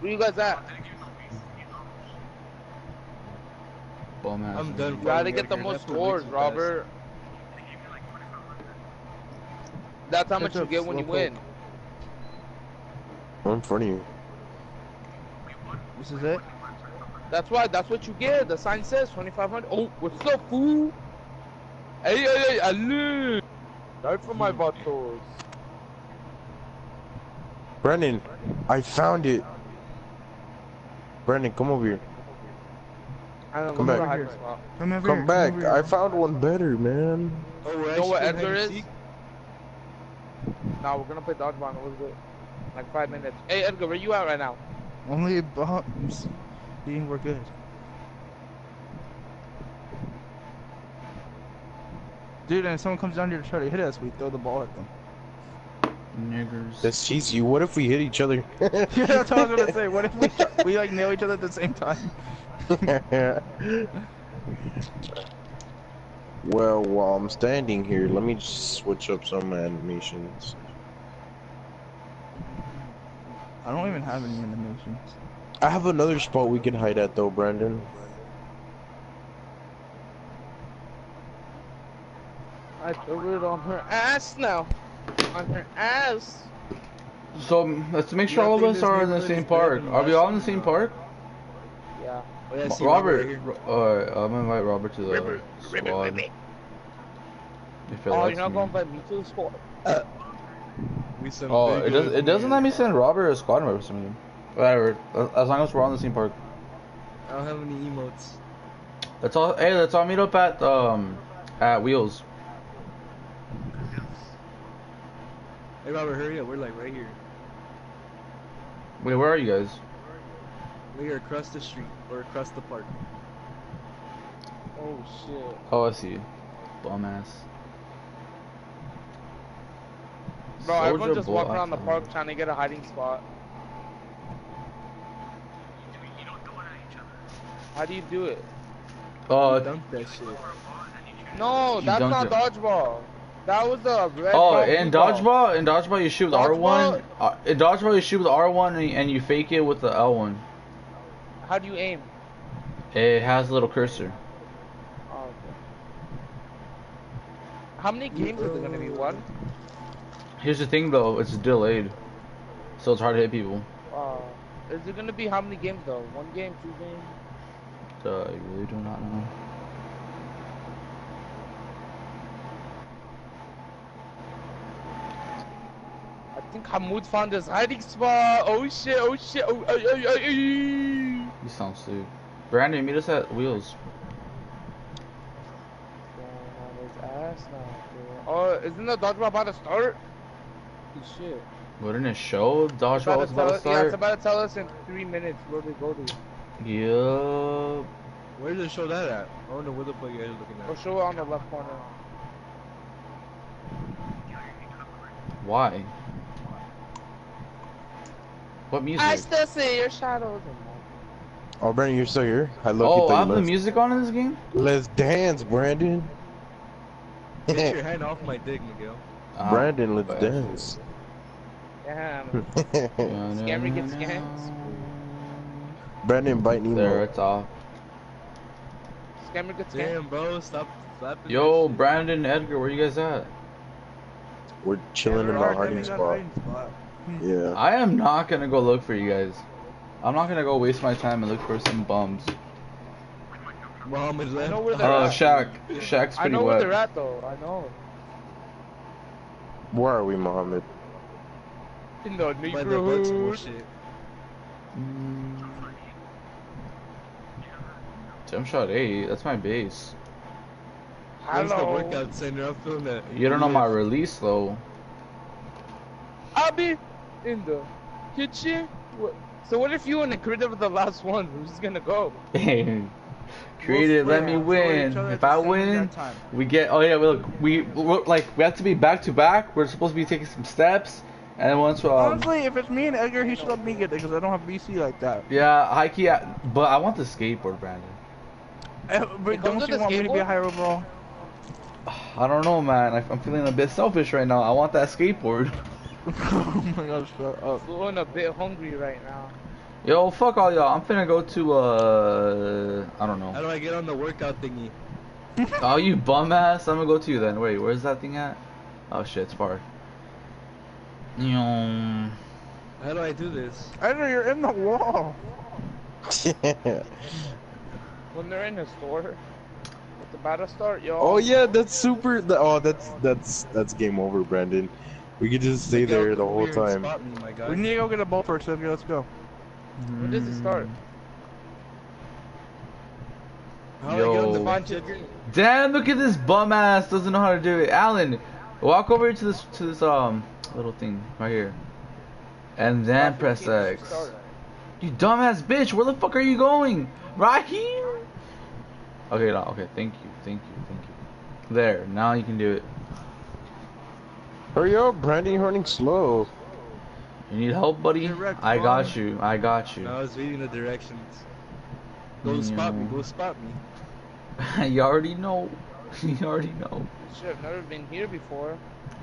Where you guys at? Bum ass. I'm done. You gotta fighting get the most that's scores, makes you fast. Robert. That's how much you get when you win. I'm in front of you. This is it. That's why. That's what you get. The sign says 2,500. Oh, what's up, fool? Hey, hey, hey, allez! Die for my hmm. vatos. Brendan, I found it. Brendan, come over here. I don't Come back. where spot. Come Come here, back. over here. I found one better, man. Oh, we're You know what Edgar is? seek? Nah, we're gonna play dodgeball in a little bit. Like five minutes. Hey, Edgar, where you at right now? Only bombs. See, we're good. Dude, and if someone comes down here to try to hit us, we throw the ball at them. Niggers. That's cheesy. What if we hit each other? yeah, that's what I was gonna say. What if we we like nail each other at the same time? well, while I'm standing here, let me just switch up some animations. I don't even have any animations. I have another spot we can hide at though, Brandon. I threw it on her ass now. On her ass. So let's make sure Yeah, all of us are in the same park. Are we all in the same park? Yeah. Oh, yeah, I Ma- see Robert, right here. Alright, I'm gonna invite Robert to the squad. If it Oh, lets you're not me. gonna invite me to the squad? We some Oh, it doesn't. It doesn't let me send Robert a squad member for some reason. Whatever. As as long as we're on the same park. I don't have any emotes. Let's all. Hey, let's all meet up at um at Wheels. Hey, Robert, hurry up. We're like right here. Wait, where are you guys? We're across the street or across the park. Oh shit. Oh, I see. Bum ass. Bro, everyone's Soldier just walking around the park trying to get a hiding spot. How do you do it? Oh, Uh, Dunk that shit. No, You that's dunked not it. dodgeball. That was a red oh, in dodgeball, in dodgeball you shoot with R one. Uh, in dodgeball you shoot with R one and, and you fake it with the L one. How do you aim? It has a little cursor. Oh, okay. How many games is it gonna be? One? Here's the thing though, it's delayed, so it's hard to hit people. Uh, is it gonna be how many games though? One game, two games? Uh, I really do not know. Think Hamoud found his hiding spot. Oh shit! Oh shit! Oh, oh, oh, oh, oh. You sound stupid. Brandon, meet us at Wheels. Going on his ass now, dude. Oh, isn't the dodgeball about to start? Holy shit. Wouldn't it show dodgeball about about to us, yeah, it's about to tell us in three minutes where we go to. Yup. Where does it show that at? I wonder where the fuck you guys are looking We'll show it on the left corner. Why? What music? I still see your shadows. Oh, Brandon, you're still here? I look oh, I you have the music on in this game? Let's dance, Brandon. Get your hand off my dick, Miguel. Ah, Brandon, let's but- dance. my- Damn. Scammer Scammer gets scams. Brandon, bite Nemo. There, it's off. Scammer gets scammed. Damn, bro, stop slapping. Yo, that. Brandon, Edgar, where you guys at? We're chilling in Alright, our that hiding spot. Hiding spot. Yeah. I am not gonna go look for you guys. I'm not gonna go waste my time and look for some bums. Mohammed I know where they're Oh, at. Shaq. Shaq's pretty I pretty know where they're at though. I know. Where are we, Mohammed? In the By the neighborhood. bullshit. Mm. Jump shot 8, that's my base. Where's the Hello. workout center? I'm feeling that. You don't know my release though. I'll be in the kitchen. What? So what if you and the creative are the last one? Who's gonna go? Creative, We'll let me win. each other at If I win, we get. Oh yeah, look, we we're, like we have to be back to back. We're supposed to be taking some steps, and then once um, Honestly, if it's me and Edgar, he should let me get it because I don't have VC like that. yeah, high key. I- But I want the skateboard, Brandon. It But comes don't you a want me to be a skateboard? higher overall? I don't know, man. I, I'm feeling a bit selfish right now. I want that skateboard. oh my gosh, shut up. Feeling a bit hungry right now. Yo, fuck all y'all. I'm finna go to uh, I don't know. How do I get on the workout thingy? Oh, you bum ass. I'm gonna go to you then. Wait, where's that thing at? Oh shit, it's far. Nyong. How do I do this? Edgar, you're in the wall. When they're in the store, it's about to start, yo. oh yeah, that's super. Oh, that's that's that's game over, Brandon. We could just stay Miguel, there the whole time. Me. We need to go get a bowl first, Edgar. Let's go. When does it start? How do I get on the Yo. Damn, look at this bum ass. Doesn't know how to do it. Alan, walk over to this to this um little thing right here, and then About press 15 minutes to X. start. You dumbass bitch, where the fuck are you going? Right here? Okay, no, okay, thank you, thank you, thank you. There, now you can do it. Hurry up, Brandon. You're running slow. You need help, buddy? Direct I got bomb. you, I got you. No, I was reading the directions. Go spot me, go spot me. you already know. you already know. Shit, I've never been here before.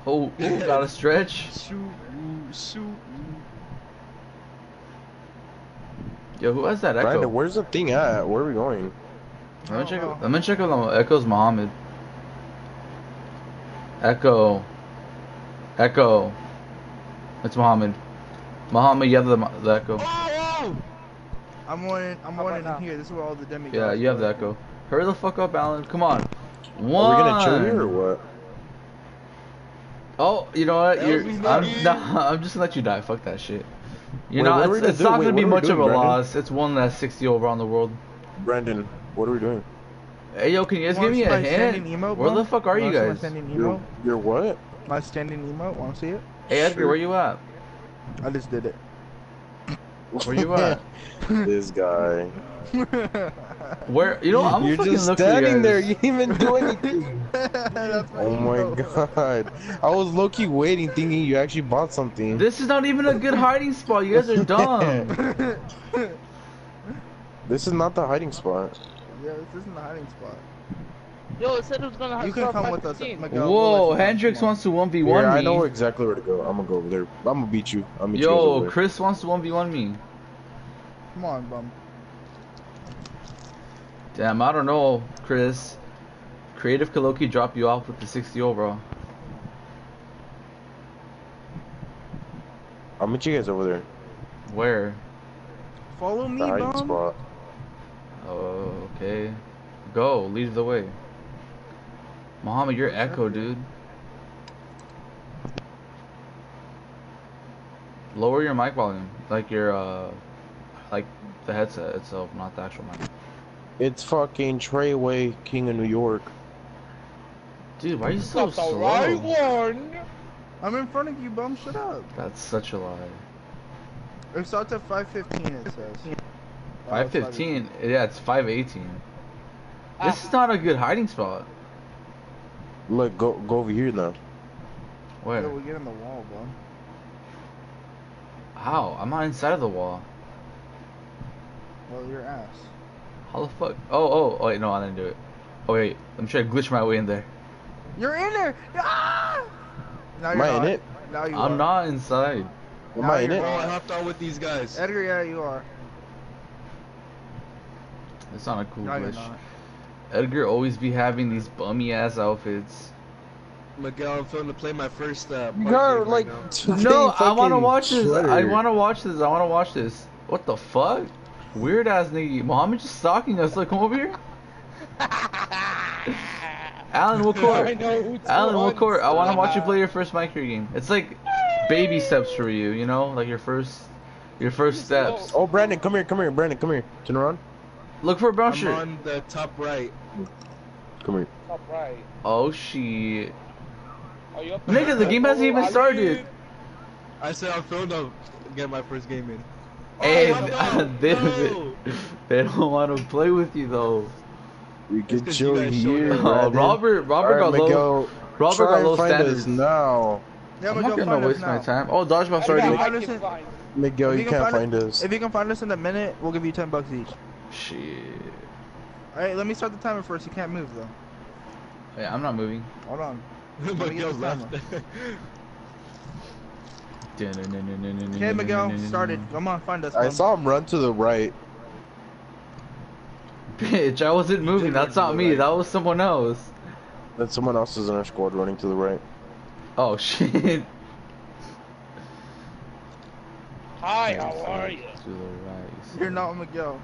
Oh, ooh, got a stretch. Shoot, shoot. Yo, who has that echo? Brandon, where's the thing at? Where are we going? I'm gonna check. I'm gonna check on Echo's Muhammad. Echo. Echo. It's Muhammad. Muhammad, you have the, the Echo. Oh, I'm wanting, I'm How wanting in now? here. This is where all the demigods. Yeah, you have the. Echo. Hurry the fuck up, Alan. Come on. One. Are One. we gonna chill here or what? Oh, you know what? You're, I'm, nah, I'm just gonna let you die. Fuck that shit. You're Wait, not. what are we It's, it's not Wait, gonna be what are we much of a Brandon? loss. It's one less 60 over on the world. Brandon, what are we doing? Hey, yo, can you guys give me a my standing hint? emote, Where the fuck are you Wanna see my guys? standing You're, emote? you're what? My standing emote. Want to see it? Hey, Edgar, where you at? I just did it. Where you at? this guy. Where? You know, I'm You're just look for you standing there. You didn't even do anything. Oh my emote. god. I was low key waiting, thinking you actually bought something. This is not even a good hiding spot. You guys are dumb. This is not the hiding spot. Yeah, this isn't the hiding spot. Yo, it said it was gonna You can start come by with us. 15. Miguel, we'll Whoa, let. Hendrix wants to 1v1 Yeah, me. I know exactly where to go. I'm gonna go over there. I'm gonna beat you. I'm gonna beat you guys Yo, over there. Chris wants to 1v1 me. Come on, bum. Damn, I don't know, Chris. Creative Kaloki drop you off with the 60 overall. I'll meet you guys over there. Where? Follow me, The hiding bum. spot. Oh, okay. Go, lead the way. Muhammad, you're echo, dude. Lower your mic volume, like your uh, like the headset itself, not the actual mic. It's fucking Treyway, King of New York. Dude, why are you so That's the right one. I'm in front of you, bum. Shut up. That's such a lie. It starts at 5:15. It says. Oh, 515. Yeah, it's 518. Ah. This is not a good hiding spot. Look, go go over here now. Where? Yo, we get in the wall, bum. How? I'm not inside of the wall. Well, your ass. How the fuck? Oh, oh, oh, wait, no, I didn't do it. Oh, wait, I'm trying to glitch my way in there. You're in there. Ah! Now you're I in it? Now you I'm are. not inside. Am Now I in you're Oh. I hopped on with these guys. Edgar, yeah, you are. That's not a cool No, you're glitch. Not. Edgar always be having these bummy ass outfits. Miguel, I'm feeling to play my first uh, You park got game like now. No, I want to watch this. I want to watch this. I want to watch this. What the fuck? Weird ass nigga. Mohammed just stalking us. Look, come over here. Alan, what court? know who to Alan, what court? I want to watch you play your first micro game. It's like baby steps for you, you know, like your first, your first steps. Oh, Brandon, come here, come here, Brandon, come here. Turn around. Look for a brown I'm shirt. on the top right. Come here. Top right. Oh shit. Are you up Nigga, the game hasn't even started. Ali. I said I'm feeling to get my first game in. Hey, Oh, no, they, no. they don't want to play with you though. We It's can 'cause you chill here, up. Oh, Robert, Robert Alright, got low. Miguel, Robert try got and low find standards. now. Yeah, I'm not gonna find us waste my time. Oh, dodgeball's I already. can- I Find us can in- find- Miguel, you you can can't find find us. If you can find us in a minute, we'll give you 10 bucks each. Shit. Alright, let me start the timer first. You can't move though. Hey, I'm not moving. Hold on. me get Miguel left. Okay, Miguel, started. Come on, find us. I bum. saw him run to the right. Bitch, I wasn't moving. That's not me. right. That was someone else. Then someone else is in our squad running to the right. Oh shit. Hi, how are you? To the right. You're not Miguel.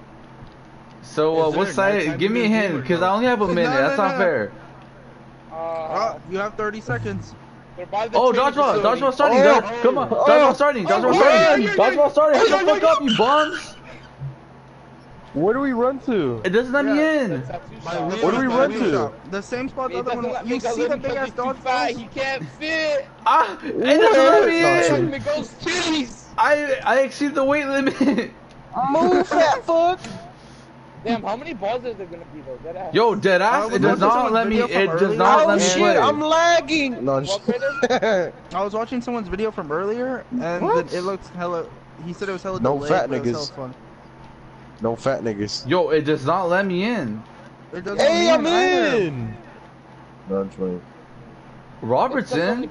So, uh, what side? Give me a hint, because? I only have a No, minute. no, That's no, not no. fair. Uh, Oh, you have 30 seconds. by the Oh, dodgeball, dodgeball starting. Oh, dodge- Come on, oh, dodgeball starting. Dodgeball oh, starting. yeah, yeah, yeah. Dodgeball starting. Oh, Shut the fuck yeah, up, you bums. Where do we run to? It doesn't let me in. That's tattoo My shop. wheel Where do we run to? The same spot the other one. You see the big ass he's dog fat. He can't fit. Ah, it doesn't let me in. true. Miguel's titties. I I exceed the weight limit. Move, fat fuck! Damn, how many balls is there gonna be though? Dead ass. Yo, dead ass. was It does not let me. video from It does not Oh let me shit, play. I'm lagging! No, I'm I was watching someone's video from earlier, and What? it looks hella. He said it was hella No delayed, fat but it was niggas. hella fun. no fat niggas. Yo, it does not let me in. It doesn't Hey, mean I'm either. in! No, I'm. Robertson.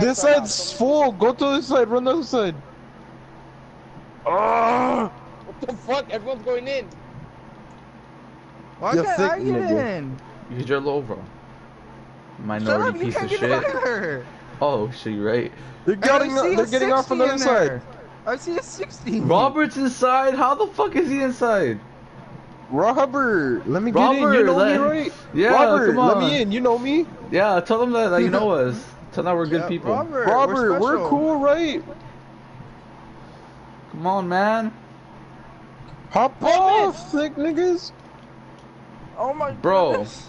This side's full! Go to this side, run the other side! Ah! What the fuck? Everyone's going in. Why You can't thick I get nigga. in? Because you're low, bro. Shut Minority up, you piece can't of get shit. in. Oh shit, you're right. They're getting, I they're getting off on the other side! I see a 60. Robert's inside. How the fuck is he inside? Robert, let me get in. You know let- me, right? Yeah, Robert, come let me in. You know me. Yeah, tell them that, that you know us. Tell them we're good Yeah, people. Robert, Robert, we're, special. cool, right? Come on, man. Hop off, thick niggas. Oh my Bro. goodness.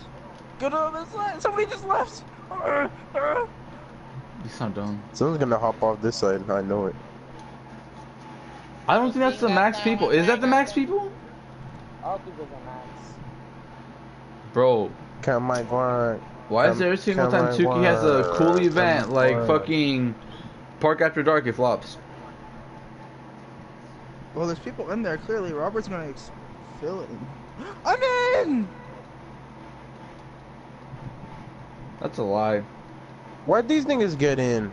Go to this side. Somebody just left. You sound dumb. Someone's gonna hop off this side. I know it. I don't think that's the max people. Is that the max people? I don't think there's a max. Bro, Come my grind. why is Come- every single time on, 2K has a cool event like fucking Park After Dark, it flops? Well, there's people in there. Clearly, Robert's gonna ex- fill it. I'm in. That's a lie. Why'd these niggas get in?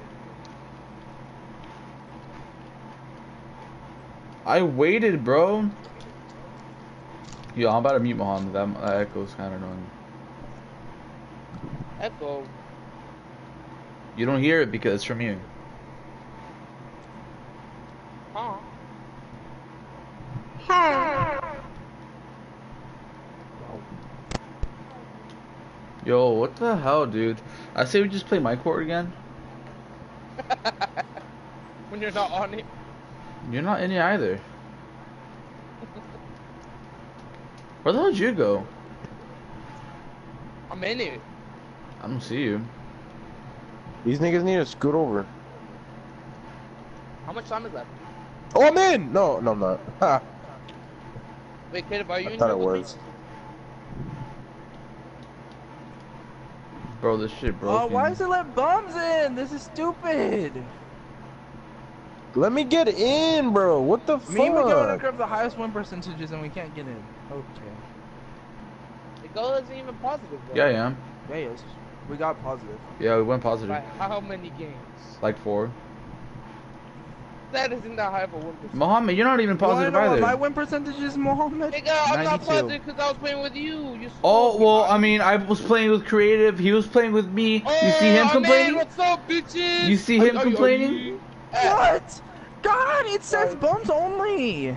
I waited, bro. Yo, I'm about to mute Muhammad. That, that echo's kind of annoying. Echo. You don't hear it because it's from you. Huh? Yo, what the hell, dude? I say we just play my court again. when you're not on it. You're not in it either. Where the hell did you go? I'm in it. I don't see you. These niggas need to scoot over. How much time is left? Oh, I'm in. No, no, I'm not. Ha. Wait, Caleb, are you I in thought it with me? Bro, this shit broke. Oh, why is it let bums in? This is stupid. Let me get in, bro. What the Me and Miguel wanna grab the highest win percentages and we can't get in. Okay. The goal isn't even positive, bro. Yeah, I am. Yeah, yes. We got positive. Yeah, we went positive. By how many games? Like four. That isn't that high of a win percentage. Mohammed, you're not even You wanna positive know either. my win percentage is, Mohammed? Nigga, I'm not positive because I was playing with you. You Oh well. I mean, I was playing with creative. He was playing with me. You see oh, him Oh, complaining? Man, what's up, bitches? You see him complaining? What? God, it says bums only.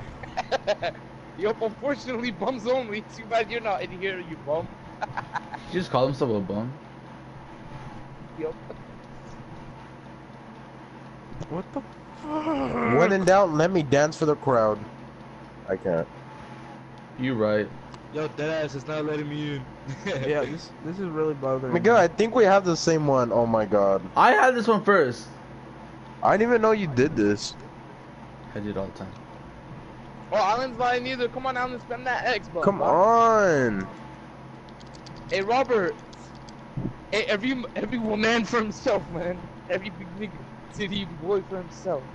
Yup, unfortunately, bums only. Too bad you're not in here, you bum. He just called himself a bum. Yup. What the? When in doubt, let me dance for the crowd. I can't. You right. Yo, deadass is not letting me in. Yeah, this this is really bothering me. Miguel, me. I think we have the same one. Oh my god. I had this one first. I didn't even know you did this. I did all the time. Oh, Alan's lying either. Come on, Alan, spend that X, bro. Come on. Hey, Robert. Hey, every every man for himself, man. Every big nigga city boy for himself.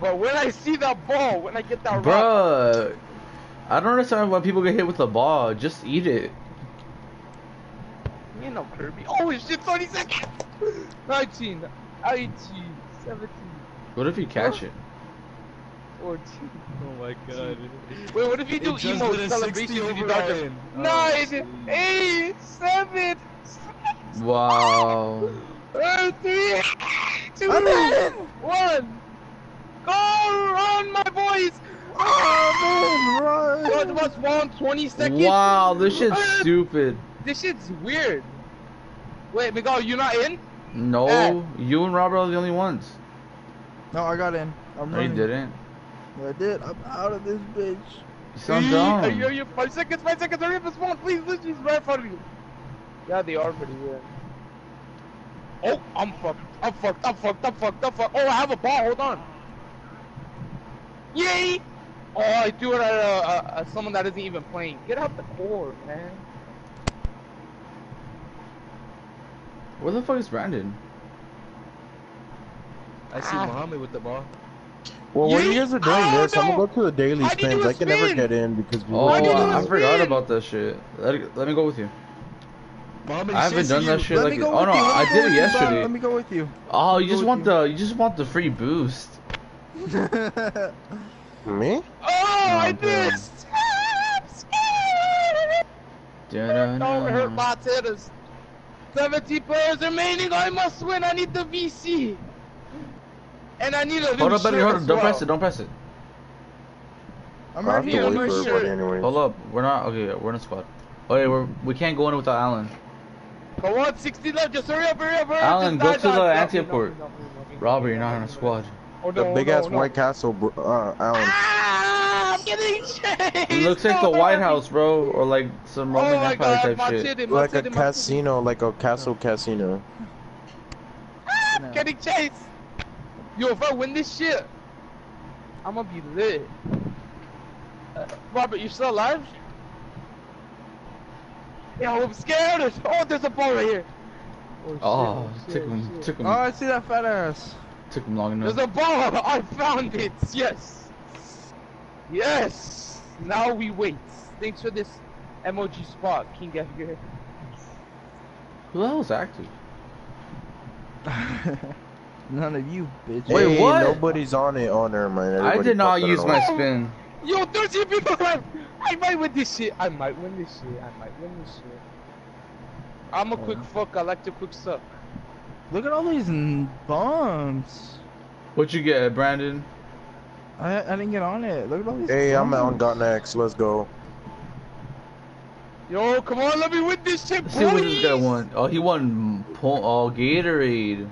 But when I see that ball, when I get that rock, Bruh. I don't understand why people get hit with the ball. Just eat it. you know Kirby. Oh shit, 30 seconds. 19, 18, 17, What if you catch it? 14. Oh my god. Wait, what if you do It just emo lit a 60 celebration when you dodge Ryan. them? Oh, Nine, jeez. eight, seven, Wow. uh, I'm one. Go run, my boys! Oh, man, What run. was wrong? 20 seconds? Wow, this shit's Uh, stupid. This shit's weird. Wait, Miguel, you not in? No, Dad. you and Robert are the only ones. No, I got in. I'm No, you didn't. Yeah, I did. I'm out of this bitch. You sound Are you, are you, five seconds, five seconds, hurry up and spawn, please, please, please, right in front of you. Yeah, they are pretty weird. Oh, I'm fucked, I'm fucked, I'm fucked, I'm fucked, I'm fucked. Oh, I have a ball, hold on. Yay! Oh, I threw it at uh, uh, uh, someone that isn't even playing. Get out the court, man. Where the fuck is Brandon? I see Ah. Muhammad with the ball. Well, when you guys are doing Oh, this, I'm gonna go to the daily How do you do spins. I can never get in because we Oh, Why do you do I a forgot about that shit. Let, let me go with you. Muhammad, I haven't done chasing that shit Let like me oh no, you. I did it with you, yesterday. Let me go with you. Oh, you go just want you. the you just want the free boost. Me? Oh, I damn. missed! I'm scared! Don't hurt my tennis. 70 players remaining. I must win. I need the VC. And I need a new Hold up, shirt buddy, hold up. Don't well. press it. Don't press it. I'm I right have to here. I'm right here. Hold up. We're not okay. We're in a squad. Oh yeah, we're we can't go in without Alan. Come on, 60 left. Just hurry up, hurry up, hurry up. Alan, go die, to the die. no, Robert, you're not no, in a squad. Oh, The no, big no, ass no. White Castle, bro- uh, Alan. Ah, I'm getting chased. It looks like the White. House, bro, or like some Oh Roman my Empire god, type my shit. titty, my Like a titty, my casino, like a castle casino. Ah, No. Getting chased. Yo, if I win this shit, I'm gonna be lit. Uh, Robert, you still alive? Yo, I'm scared. Oh, there's a ball right here. Oh, shit, Oh, oh shit, took oh, him, shit. took him, Oh, I see that fat ass. took him long enough. There's a ball. I found it. Yes. Yes. Now we wait. Thanks for this emoji spot, King Edgar. Who the hell's active? None of you, bitch. Wait, hey, what? Nobody's on it. Oh, never mind. I did not use my spin. Yo, 13 people left. I might win this shit. I might win this shit. I might win this shit. I'm a oh, quick fuck. I like to quick suck. Look at all these n- bumps. What you get, Brandon? I I didn't get on it. Look at all these. Hey, I'm on bumps. got next. Let's go. Yo, come on, let me win this shit, Let's see what this guy boys. won. Oh, he won po- oh, Gatorade.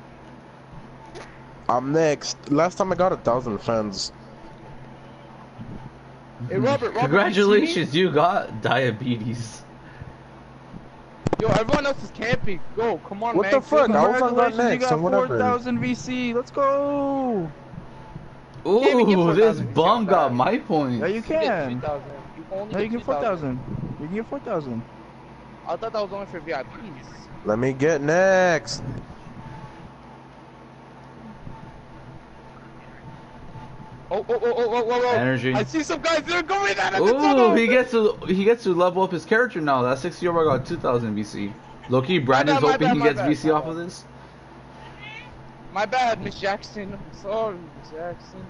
I'm next. Last time I got a thousand fans. Hey, Robert, Robert, Congratulations, you got diabetes. you see me? Yo, everyone else is camping. Go, come on, man. What man. the fuck? I was on that Congratulations, you got 4,000 VC. Let's go. Ooh, Can't this bum got my Yeah, points. you You can. 3,000. You can only No, you get get 3,000. 4,000. You can get 4,000. I thought that was only for VIPs. Let me get next. Oh, oh, oh, oh, oh, oh, oh. Energy. I see some guys that are going at the Ooh, tunnel. he gets to he gets to level up his character now. That 60 year old got 2,000 VC. Loki, Brandon's bad, hoping bad, he gets bad, VC off of this. My bad, Miss Jackson. I'm sorry, Miss Jackson.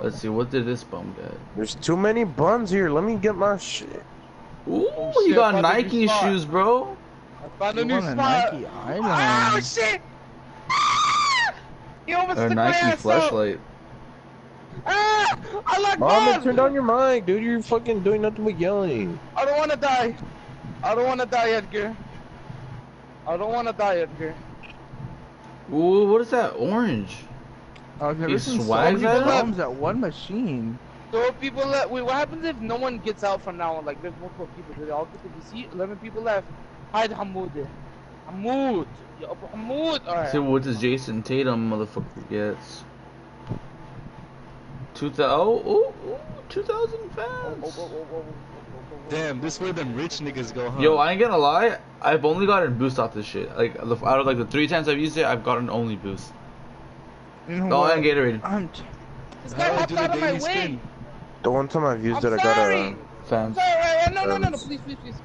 Let's see, what did this bum get? There's too many buns here. Let me get my shit. Ooh, Oh, he got found a new Nike shoes, bro. I found a new want spot. Nike Oh shit! Ah! He almost Or took my Nike ass flashlight. I like Mama, balls. turn down your mic, dude. You're fucking doing nothing but yelling. I don't want to die. I don't want to die, Edgar. I don't want to die, Edgar. Ooh, what is that? Orange. I've never He seen so many bombs at one machine. So people let, wait, what happens if no one gets out from now on? Like, there's multiple people. Do they all get the VC? 11 people left. Hide Hamoud. Hamoud. Hamoud. Alright. See what does Jayson Tatum motherfucker gets? Two thousand. Oh, ooh, ooh, two thousand Oh, fans. Damn, this where them rich niggas go, huh? Yo, I ain't gonna lie. I've only gotten boost off this shit. Like out of like the three times I've used it, I've gotten only boost. You know Oh, what? and Gatorade. I'm This How guy I hopped the out of my way. spin? The one time I've used I'm it, I got sorry. a. Fans. Sorry, uh, no, no, no, no, please, please, please.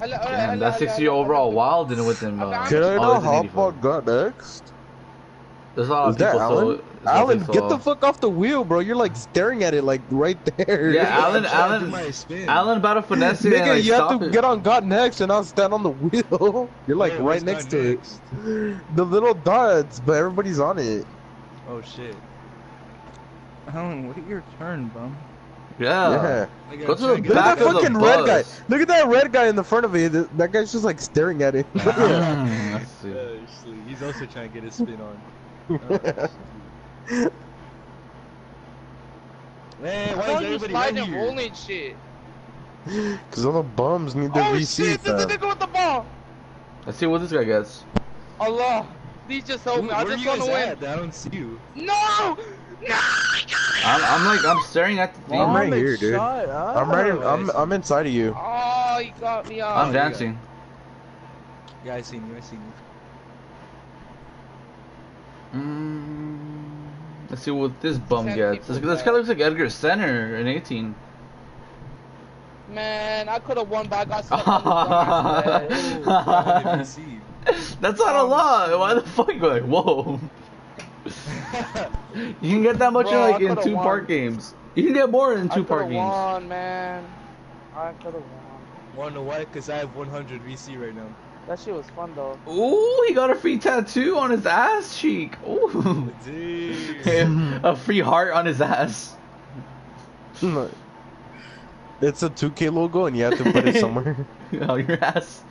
Damn, that hello, 60 overall hello. wild in with him. Uh, Can I know how 84. far got next? There's a lot Is of that people. Alan? So, so Alan, they get the fuck off the wheel, bro. You're like staring at it like right there. Yeah, Alan, I'm trying to do Alan. Alan about to finesse it and Nigga, like you have to it. get on God next and I'll stand on the wheel. You're like Wait, right next God to next? it. The little dots, but everybody's on it. Oh shit. Alan, wait your turn, bum. Yeah. yeah. Go to the trying Look back at that of the fucking red guy. Look at that red guy in the front of it. That that guy's just like staring at it. Mm, Let's see. Uh, actually, he's also trying to get his spin on. Oh, shit. Man, why thought is you everybody sliding right here? rolling shit. Cause all the bums need their Oh VC. shit, there's a fam. nigga with the ball. Let's see what this guy gets. Allah, please just help Who- me. I just you want to win. at? I don't see you. No! No! I'm, I'm like, I'm staring at the thing. I'm right here, dude. I'm right. Oh, I'm I see. I'm inside of you. Oh, you got me I'm dancing. Yeah, I seen you. I seen you. Mm, let's see what this bum gets. This, this guy looks like Edgar Center in 18. Man, I could have won, but I got stuck on the dumbass ledge. I didn't see. That's not a Um, lot. Why the fuck? You're like, whoa. You can get that much Bro, in like in two won. park games. You can get more in I two could have games. won, man. I could have won. Wanna know why? Cause I have 100 VC right now. That shit was fun though. Ooh, he got a free tattoo on his ass cheek. Ooh. A free heart on his ass. It's a 2K logo, and you have to put it somewhere. on your ass.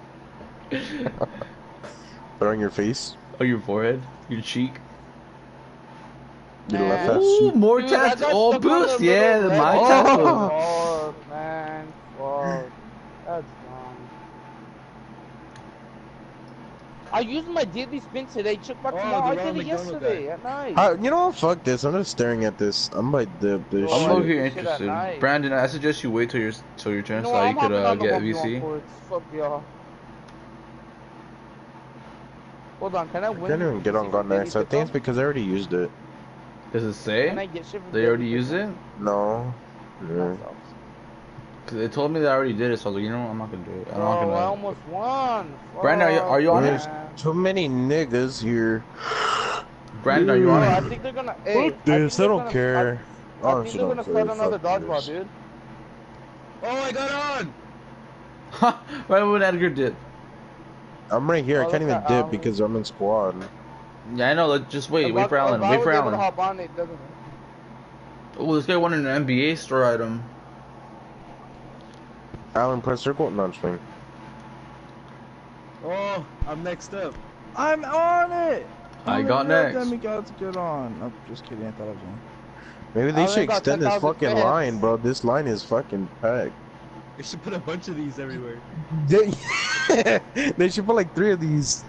put it on your face. Oh, your forehead. Your cheek. Your left ass Ooh, more Dude, I tats. Oh, boost. Yeah, little my ledge. tattoo. Oh, man. Fuck. That's dumb. I used my daily spin today. Check back Oh, tomorrow. the I did it McDonald yesterday guy. at night. Uh, you know what? Fuck this. I'm just staring at this. I'm like dip this Oh, I'm shit. over shit here at interested. Brandon, I suggest you wait till your till your you turn know so you I'm could uh, get Hobby VC. Fuck y'all. Hold on, can I I win? can't even get on VC God from Daily next. I think it's because I already used it. Does it say? Can I get shit They already use it? No. Yeah. Cause they told me they already did it, so I was like, you know what, I'm not gonna do it. I'm Bro, not gonna. I almost won. Brandon, are you- are you on Fuck, it? Man. Too many niggas here. Brandon, are you Bro, on I think they're gonna. Hey, Fuck this. think I they're don't gonna- care. I, I Honestly, think they're gonna start another Fuck dodgeball, dude. Oh, I got on. right when Edgar did. I'm right here. Oh, I can't even dip Alan. because I'm in squad. Yeah, I know. Let just wait. If Wait I- for Alan. if Wait for Alan. hop on it, doesn't? Oh, this guy wanted an NBA store item. Alan, press circle. No, I'm just playing. Oh, I'm next up. I'm on it. I How got many red next. demigods get on? I'm just kidding. I thought I was on. Maybe they oh, Alan should got extend this fucking fans. line, bro. This line is fucking packed. They should put a bunch of these everywhere. They, they should put like three of these.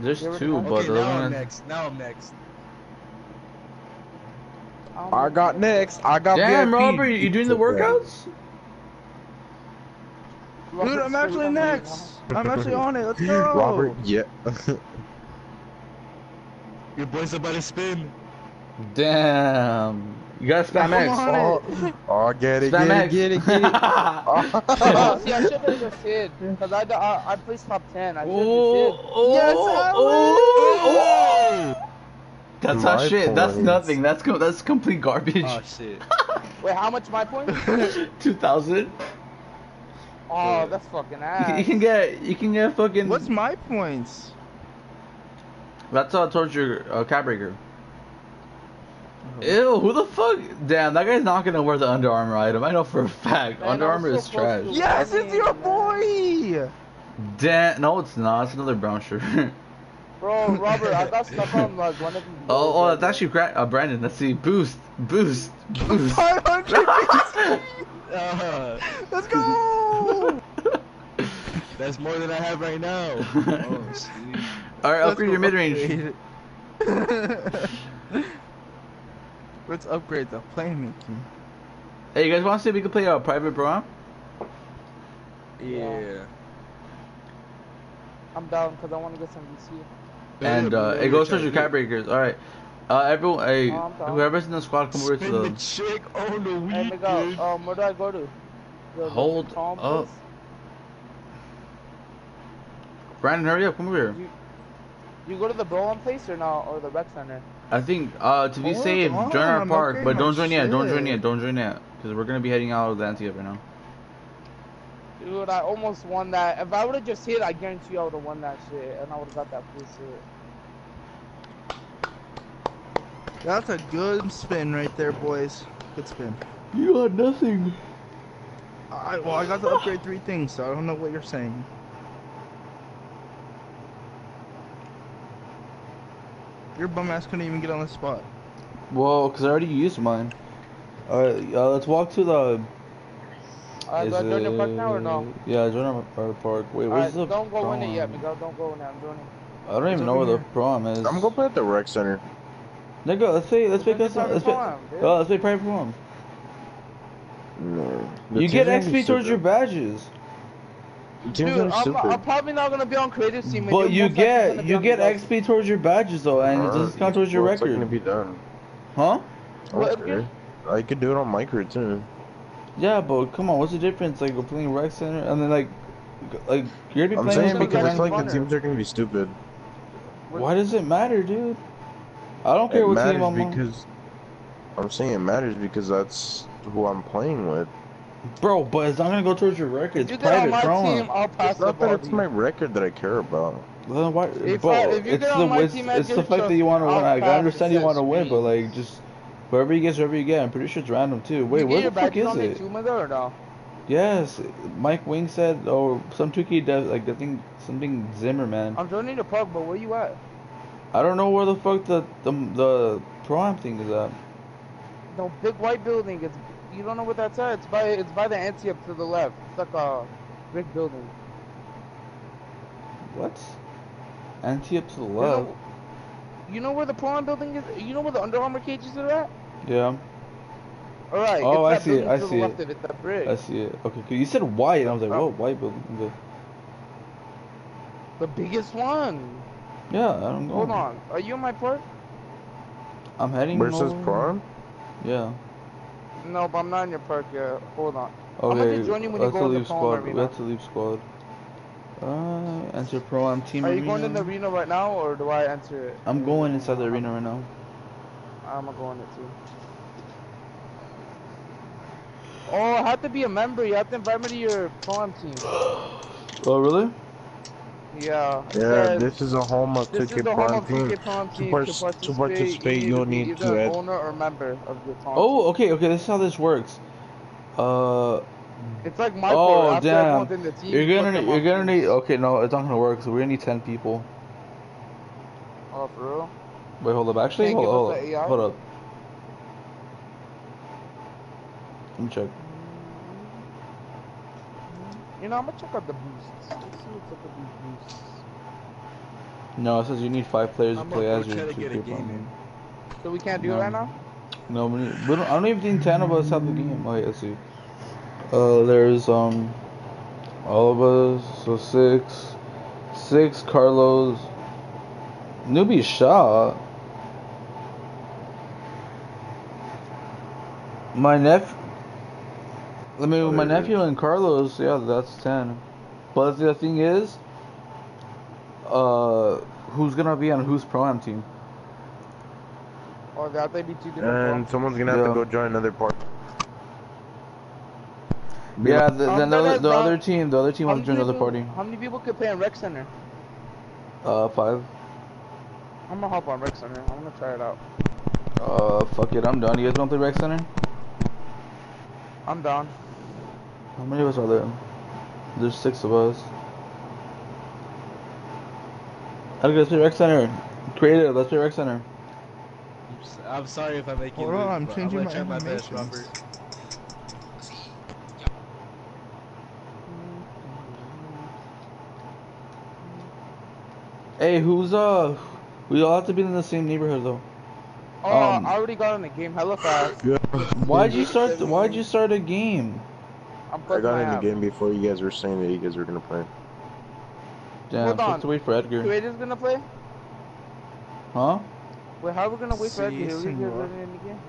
There's two, tried- but Okay, the now other I'm one. next. Now I'm next. I got next. I got Damn, VIP. Robert, you doing the workouts? Dude, I'm actually next. I'm actually on it. Let's go. Robert, yeah. Your boy's about to spin. Damn. You gotta spam I'm X. oh, oh, get it, Spam get it, X. get it, get it. Oh, Oh. see, I should have just hid. Because I, I, I placed top 10. I should have Oh, just hid. oh, oh Yes, oh, oh. That's My not shit. That's nothing. That's co- that's complete garbage. Oh shit. Wait, how much my points? Two thousand. Oh, that's fucking ass. You can get you can get fucking. What's my points? That's uh towards your uh, cap breaker. Ew, who the fuck? Damn, that guy's not gonna wear the Under Armour item. I know for a fact. Man, Under Armour so is trash. Yes, it's your boy. Damn, no, it's not. It's another brown shirt. Bro, Robert, I got stuck on like one of these. oh, oh, boards, that's right actually Gra- uh, Brandon. Let's see. Boost, boost, boost. 500. Uh, Let's go. that's more than I have right now. Oh shit. All right, Let's upgrade your mid range. Let's upgrade the playmaking. Hey, you guys want to see if we can play a uh, private bro? Yeah. I'm down because I want to get some VC. And uh, it goes towards your cap breakers. All right. Uh, everyone, hey, Oh, I'm whoever's in the squad, come over to Spin the the. chick on the Hey, weekend. Miguel, um, where do I go to? The- the Hold Tom up. place? Brandon, hurry up, come over here. You, You go to the Bro place or no, or the rec center? I think uh to be Hold safe, on, join our I'm park, upgrading but don't my join yet. Don't join yet. Don't join yet, because we're gonna be heading out of the Antioch right now. Dude, I almost won that. If I would have just hit, I guarantee you I would have won that shit, and I would have got that free shit. That's a good spin right there, boys. Good spin. You got nothing. I, well, I got to upgrade three things, so I don't know what you're saying. Your bum ass couldn't even get on the spot. Well, because I already used mine. Alright, uh, let's walk to the. Uh, do I is join your park now or it- no? Yeah, join our, our park. Wait, Alright, where's the? don't go in it yet, pro am? Miguel. Don't go in there. I'm joining. I don't even know where over the here. pro am is. I'm gonna play at the rec center. Nigga, let's play. Let's play Join the custom. Let's private play. Oh, let's play private pro am. No. The You get gonna XP towards your badges, Dude, I'm. I'm probably not gonna be on creative team. and but you're you get you get XP towards your badges though, and it Alright, doesn't count towards your well, it's not record, gonna be done. huh? Well, Okay. I could do it on micro too. Yeah, but come on, what's the difference? Like we're playing rec center, and then like, like you're gonna be I'm playing saying because I feel like random the teams are gonna be stupid. Why does it matter, dude? I don't care It what matters team I'm on. because I'm saying it matters because that's who I'm playing with. Bro, but it's not gonna go towards your record. If It's you get on private my pro am. team, I'll pass It's the not ball. that it's my record that I care about. Then why, If bro, I- if you it's get the on my it's, team it's the fact that you want to I'll win. Like, I understand you want to win, but like just wherever you get, wherever you get. I'm pretty sure it's random too. Wait, you where get your the fuck badges is on there it? too, or no? Yes, Mike Wang said, or some 2K does like I think something Zimmerman. I'm joining the pub, but where you at? I don't know where the fuck the the the pro am thing is at. The big white building. It's you don't know what that's at. It's by it's by the Antioch to the left. It's like a brick building. What? Antioch to the You left. know, you know where the pro am building is? You know where the Under Armour cages are at? Yeah, All right. Oh, I see it, I see it. That brick. I see it. Okay, you said white, and I was like, Oh. whoa, white building. The biggest one. Yeah, I don't know. Hold on. Are you in my park? I'm heading. Where it says over- Yeah. No, but I'm not in your park yet. Hold on. gonna Okay. just join you when you go in the leave squad. We arena. have to leave squad. Uh, enter pro. I'm team. Are you going in the arena. arena right now, or do I enter it? I'm going inside the arena right now. I'm gonna go in it too. Oh, I have to be a member. You have to invite me to your pro am team. Oh really? Yeah. it Yeah, this is a home of this is ticket the home pro am of team. To team. par- To to participate, participate, you you'll need need to be to either an add- owner or member of the pro am. Oh, okay, okay. This is how this works. Uh, It's like my Oh, board. Damn. the team, you're gonna them you're gonna need. Okay, no, it's not gonna work. So we're gonna need ten people. Oh, for real? Wait, hold up. Actually, hold, hold up. the Hold up. Let me check. You know, I'm gonna check out the boosts. Let's see what's up with these boosts. No, it says you need five players to I'm play as go your try to get a ticket game in. So we can't do it right now? No, we, need, we don't, I don't even think ten of us have the game. Wait, let's see. Uh, there's um, all of us. So six, six. Carlos, newbie shot. My nephew. Let me. Oh, my nephew and Carlos. Yeah, that's ten. But the thing is, uh, who's gonna be on whose pro am team? Or that they be two different And proms? someone's gonna have Yeah. to go join another part. Yeah, the, Um, then the, that other- is the not- other team, the other team How wants to join another party. How many people could play in Rec Center? Uh, five. I'm gonna hop on Rec Center. I'm gonna try it out. Uh, fuck it, I'm done. You guys want to play Rec Center? I'm down. How many of us are there? There's six of us. Okay, let's play Rec Center. Creative, let's play Rec Center. I'm sorry if I make you Hold lose, on, I'm but changing I'm my try my best, animations. Robert. Hey, who's uh? We all have to be in the same neighborhood though. Oh, Um, I already got in the game hella fast. Why'd you start? Why'd you start a game? I'm I got in the app. game before you guys were saying that you guys were gonna play. Damn, Hold on. have to wait for Edgar. Creator's gonna play? Huh? Wait, how are we gonna wait for Edgar? Are we senor. gonna in the game?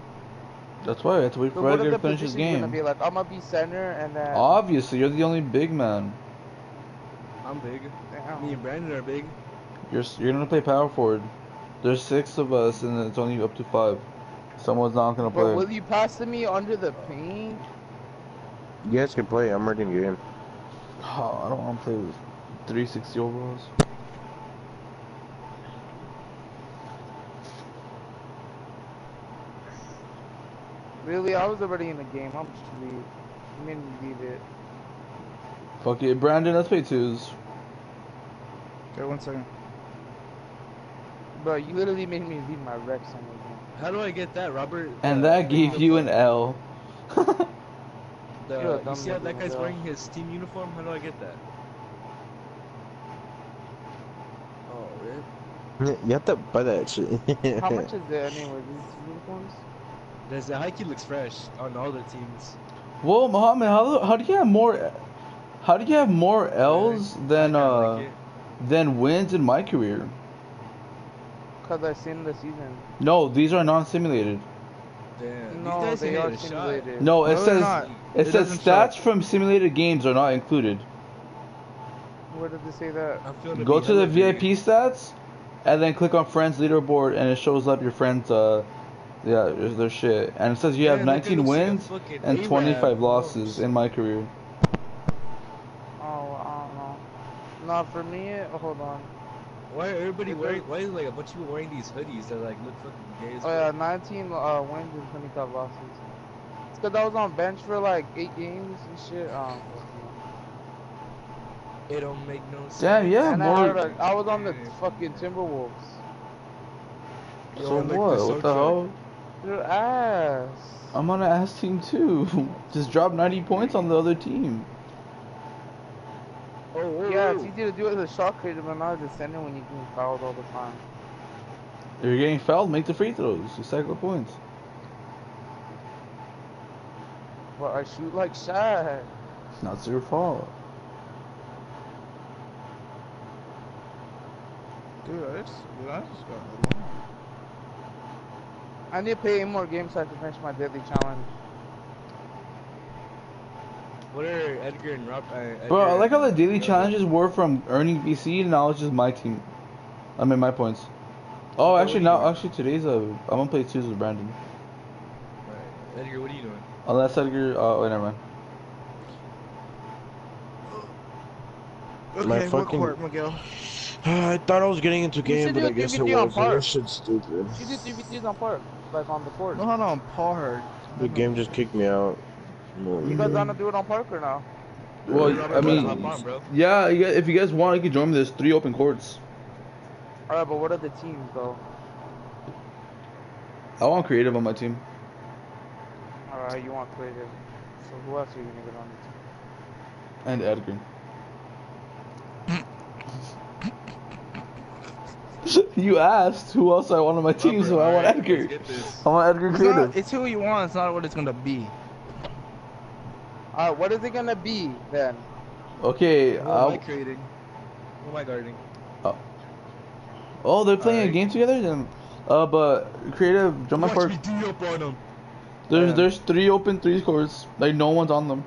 That's why I have to wait So for what Edgar to finish his positions gonna be like? I'm gonna be center and then. Obviously, you're the only big man. I'm big. Damn. Me and Brandon are big. You're you're gonna play power forward. There's six of us, and it's only up to five. Someone's not gonna But play. will you pass to me under the paint? You guys can play. I'm ready in get in. Oh, I don't want to play with 360 overalls. Really? I was already in the game. I'm just leave. You made me leave it. Fuck it, Brandon. Let's play twos. Okay, one second. Bro, you literally made me leave my Rex on the game. How do I get that, Robert? And Uh, that gave you an L. The, You're you see how that guy's wearing his team uniform? How do I get that? Oh, really? You have to buy that shit. How much is it anyway? These uniforms? There's the Hikey looks fresh on all the teams. Whoa, Mohammed, how, how do you have more? How do you have more L's than uh like than wins in my career? Cause I seen the season. No, these are non-simulated. Damn, No, these guys they are hit simulated. No, it No, says not. It, It says stats show. from simulated games are not included. Where did they say that? I'm Go to the VIP big. stats, and then click on friends leaderboard, and it shows up your friends. Uh, yeah, their shit, and it says you have Man, look 19 him, see a wins and 25 moves. losses in my career. Oh, I don't know. No, for me, oh, hold on. Why are everybody wearing? Why is like a bunch of people wearing these hoodies that like look fucking gay as Oh yeah, 19 uh, wins and 25 losses. It's cause I was on bench for like eight games and shit. Um, It don't make no sense. Damn, yeah, and I, more. had, like, I was on the fucking Timberwolves. Yo, So like the what? What the soundtrack. hell? Their ass. I'm on an ass team too. Just drop 90 points on the other team. Oh, whoa, Yeah, it's whoa. easy to do it as a shot creator, but not as a center when you're getting fouled all the time. If you're getting fouled, make the free throws. You stack the points. But I shoot like Shaq. It's not your fault. Dude, I just, dude, I just got. I need to play more games so I can finish my deadly challenge. What are Edgar and Rob? Uh, Edgar Bro, I like how the daily Yeah, challenges were from earning VC, and now it's just my team. I mean, my points. Oh, what actually, now, doing? actually, today's a. I'm gonna play twos with Brandon. Right. Edgar, what are you doing? Unless Edgar. Uh, oh, wait, never mind. Okay, My what fucking- court, Miguel? I thought I was getting into game, but do I a guess it 3v3 on was. par. This shit's stupid. You did 3v3s on park, like on the court. No, hold on, par. The game just kicked me out. You guys want to do it on park or no? Well, Robert, I mean, hop on, yeah, if you guys want, you can join me. There's three open courts. Alright, but what are the teams though? I want creative on my team. Alright, you want creative. So who else are you gonna get on the team? And Edgar. you asked who else I want on my team, Robert, so I want alright, Edgar. let's get this. I want Edgar It's, creative. not, it's who you want. It's not what it's gonna be. Alright, what is it gonna be then? Okay, Who am I I'll, creating? Who am I guarding? oh, oh they're playing a game together then. Uh, but creative, join my Watch There's Yeah. there's three open three scores. Like no one's on them.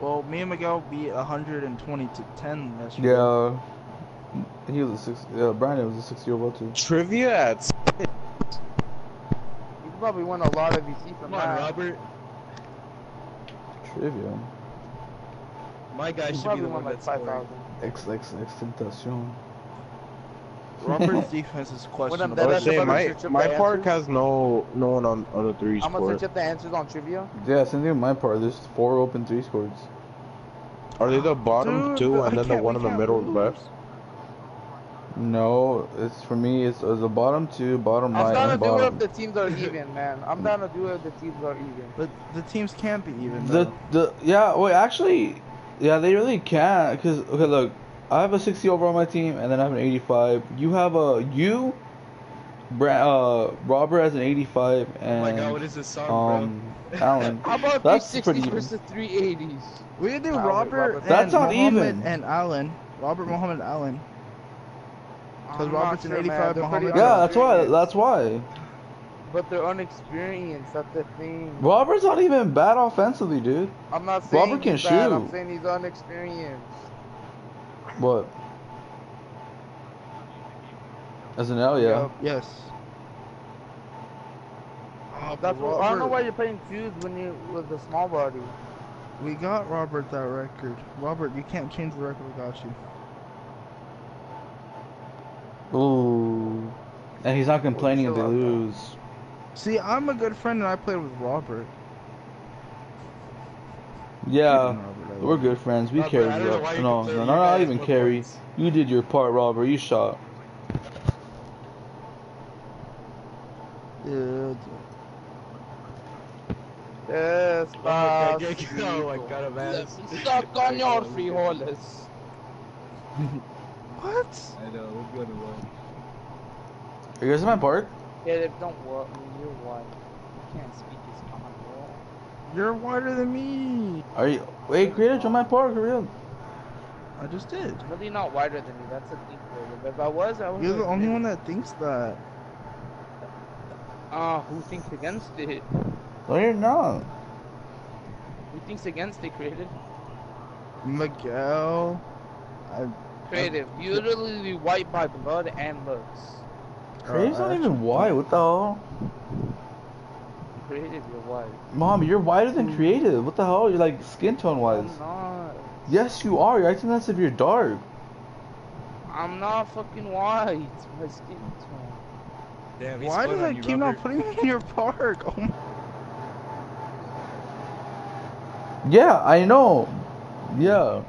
Well, me and Miguel beat 120 to 10 yesterday. Yeah. He was a six. Yeah, Brandon was a six year old too. Trivia at You probably won a lot of VC from Come on, that. Robert. Trivia. My guy should be the one like that's scoring. 5,000. X X X Tentacion. Robert's defense is questionable. That- I was saying my to search up my the park answers. has no no one on on the threes I'm gonna court. search up the answers on trivia. Yeah, same thing my part. There's four open three scores. Are they the bottom Dude, two I and then the one in the middle lose. left? No, it's for me. It's, it's the bottom two, bottom I'm right, down to do it if the teams are even, man. I'm down to do it if the teams are even. But the teams can't be even. The though. the yeah wait actually yeah they really can't because okay look I have a 60 overall on my team and then I have an 85 you have a you Bra- uh Robert has an 85 Oh and my god, what is this song, um Alan How about That's 360s pretty even. versus 380s? we can do Nah, Robert, Robert- and That's not Muhammad even. and Allen. Robert, Muhammad, Allen. 'Cause I'm Robert's not an 85, Muhammad- yeah that's why that's why But they're unexperienced. That's the thing. Robert's not even bad offensively, dude. I'm not saying Robert can he's bad. I'm saying he's unexperienced. What? As an L, yeah. Yup. Yes. Oh, That's but what, I don't know why you're playing twos when you with the small body. We got Robert that record. Robert, you can't change the record without you. Ooh. And he's not complaining if they still out lose. See, I'm a good friend and I played with Robert. Yeah. Robert, We're good friends. We Robert, carried you know up. why you No, no, no, not even with carry. points. You did your part, Robert. You shot. Yeah, Yes, Oh, boss. okay, okay. oh my god, I'm ass. Oh suck on your frijoles. What? I know, we're good one. Are you guys in my park? Yeah, they don't work, I mean, you're white. You can't speak as common, bro. You're whiter than me. Are you? Wait, creator, join my park, for real. I just did. I'm really not whiter than me. That's a deep for you. But if I was, I would. You're the only one that thinks that. Ah, who thinks against it? No, you're not. Who thinks against it, creative? Miguel. I, Creative. You're literally white by blood and looks. Creator's uh, not even white. What the hell? Creative, you're white. Mom, you're whiter than creative. What the hell? You're like skin tone wise. I'm not. Yes, you are. You're acting as if you're dark. I'm not fucking white. My skin tone. Damn, he's Why spun do on they keep not putting me in your park? Oh my. Yeah, I know. Yeah.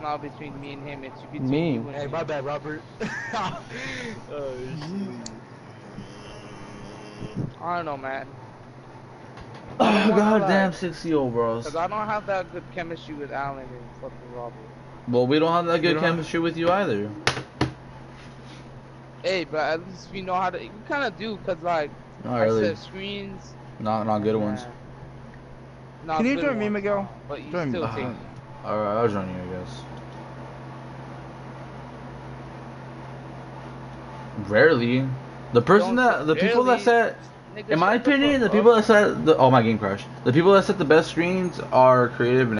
No, it's not between me and him. It's between Me. you and Hey, my bad, Robert. oh, shit. I don't know, man. Oh, wanna God lie. damn 60 bros. Cause I don't have that good chemistry with Alan and fucking Robert. Well, we don't have that good don't have- chemistry with you either. Hey, but at least we know how to. We kind of do, cause like Not I really. set screens. Not not good ones. Not Can you join me, Miguel? But you Join me. still Uh-huh. Alright, I'll join you, I guess. Rarely. The person Don't that, the people that said in my opinion, the people that said the, oh my game crashed. The people that set the best screens are creative and